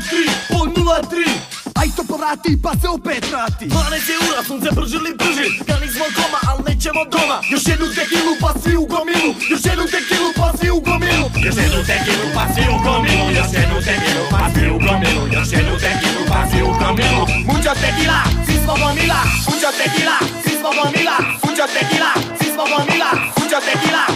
tri, po 0-3 Aj to povrati pa se opet vrati 12 je ura, sunce pržili brži Ja nismo doma, al nećemo doma Još jednu tekilu pa svi u gomilu Još jednu tekilu pa svi u gomilu Još jednu tekilu pa svi u gomilu Još jednu tekilu pa svi u gomilu Još jednu tekilu pa svi u gomilu Mucha tekila, svi smo gomila Mucha tekila, svi smo gomila Mucha tequila, svi smo gomila Mucha tekila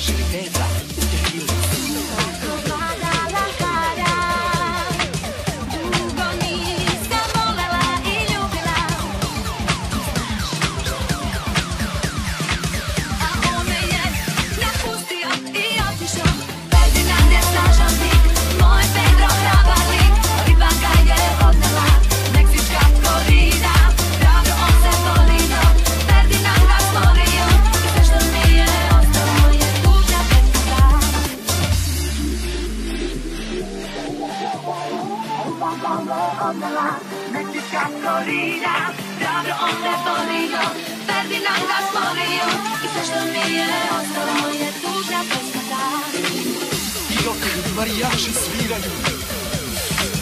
masz i wiedza korida Dobro on me volio Ferdinand ga stvorio I sve što mi je ostalo je tužna pesma ta I dok marijaši sviraju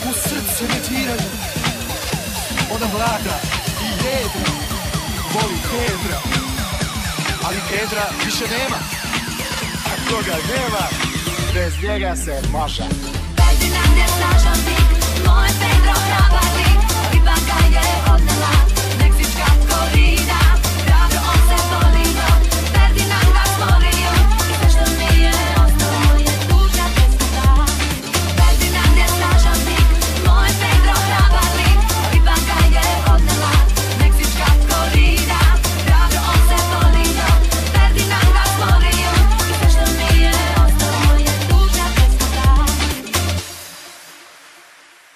U srce Ona mlada i jedra Voli Pedra Ali Pedra više nema. A toga nema Bez njega se može. Ferdinand je snažan no es el